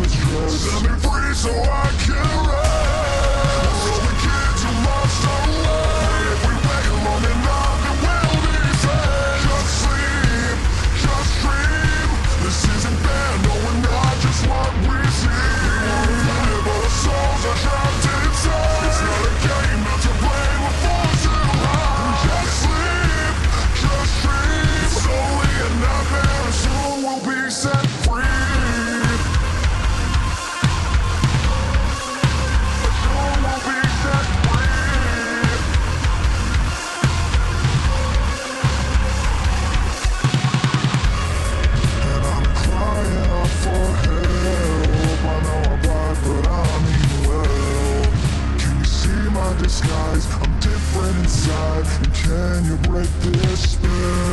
this stress. Set me free so I. inside And can you break this spell?